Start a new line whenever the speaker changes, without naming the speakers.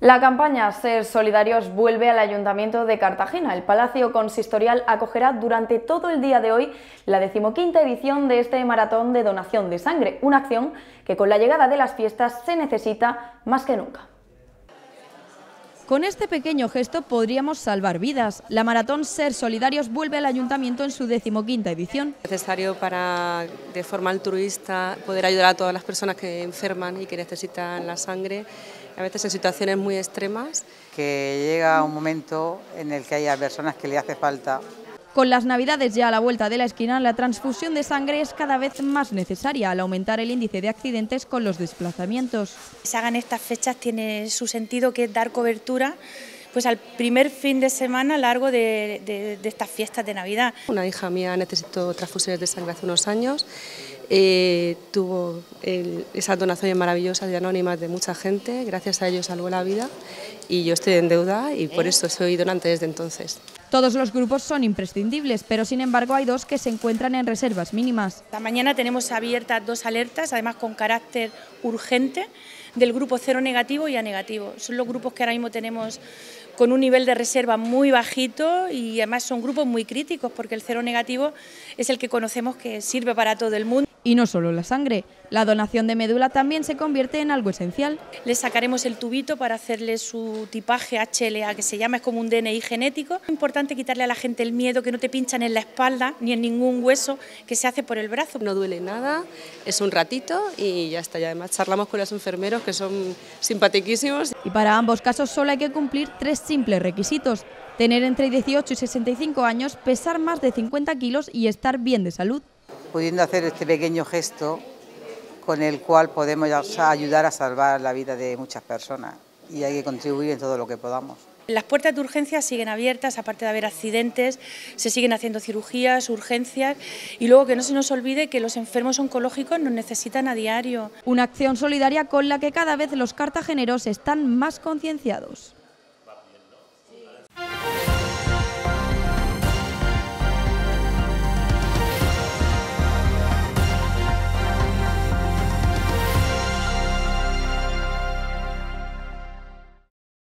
La campaña Ser Solidarios vuelve al Ayuntamiento de Cartagena. El Palacio Consistorial acogerá durante todo el día de hoy la decimoquinta edición de este maratón de donación de sangre, una acción que con la llegada de las fiestas se necesita más que nunca.
Con este pequeño gesto podríamos salvar vidas. La maratón Ser Solidarios vuelve al Ayuntamiento en su decimoquinta edición.
Es necesario para, de forma altruista, poder ayudar a todas las personas que enferman y que necesitan la sangre a veces en situaciones muy extremas.
Que llega un momento en el que haya personas que le hace falta.
Con las navidades ya a la vuelta de la esquina, la transfusión de sangre es cada vez más necesaria al aumentar el índice de accidentes con los desplazamientos.
Se hagan estas fechas tiene su sentido que es dar cobertura pues al primer fin de semana largo de, estas fiestas de Navidad.
Una hija mía necesitó transfusiones de sangre hace unos años, eh, tuvo esas donaciones maravillosas y anónimas de mucha gente, gracias a ellos salvó la vida y yo estoy en deuda y por eso soy donante desde entonces.
Todos los grupos son imprescindibles, pero sin embargo hay dos que se encuentran en reservas mínimas.
Esta mañana tenemos abiertas dos alertas, además con carácter urgente, del grupo cero negativo y A negativo. Son los grupos que ahora mismo tenemos con un nivel de reserva muy bajito y además son grupos muy críticos porque el cero negativo es el que conocemos que sirve para todo el mundo.
Y no solo la sangre, la donación de médula también se convierte en algo esencial.
Les sacaremos el tubito para hacerle su tipaje HLA, que se llama, es como un DNI genético. Es importante quitarle a la gente el miedo, que no te pinchan en la espalda ni en ningún hueso, que se hace por el brazo.
No duele nada, es un ratito y ya está. Y además charlamos con los enfermeros, que son simpatiquísimos.
Y para ambos casos solo hay que cumplir tres simples requisitos. Tener entre 18 y 65 años, pesar más de 50 kilos y estar bien de salud
pudiendo hacer este pequeño gesto con el cual podemos ayudar a salvar la vida de muchas personas y hay que contribuir en todo lo que podamos.
Las puertas de urgencia siguen abiertas, aparte de haber accidentes, se siguen haciendo cirugías, urgencias y luego que no se nos olvide que los enfermos oncológicos nos necesitan a diario.
Una acción solidaria con la que cada vez los cartageneros están más concienciados.